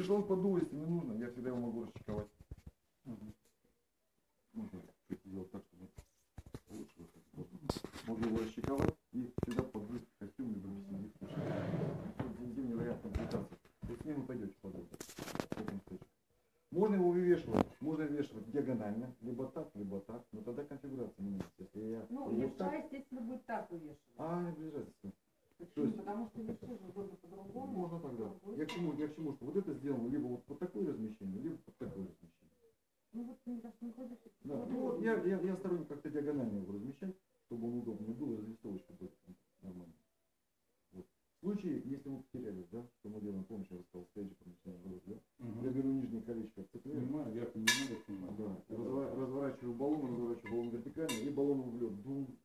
Если он подул, если не нужно, я всегда его могу расчековать. Можно чуть сделать так, чтобы лучше выходить. Могу его расчековать и всегда подвесить костюм, либо. Зимний вариант комплектации. То есть с ним вы пойдете под это. с этим стычкой. Можно его вывешивать, можно вывешивать диагонально, либо так, либо так, но тогда конфигурация меняется. Если я Ну, левша, так, естественно, будет так увешивать. а, не без разницы. Почему? есть- Потому что левша же удобно по-другому. Можно тогда чему, я к чему, что вот это сделано либо вот под такое размещение, либо под такое размещение. Ну вот ты не. Да, ну вот я, я, я сторонник как-то диагонально его размещать, чтобы он удобнее был, разлистовочка будет нормально. Вот. В случае, если мы потерялись, да, что мы делаем, помнишь, я рассказал, стейджи помещаем груз, да? Угу. Я беру нижнее колечко отцепляю. Понимаю, я понимаю, я понимаю. Да. Разворачиваю баллон, разворачиваю баллон вертикально и баллон в лед. Дум,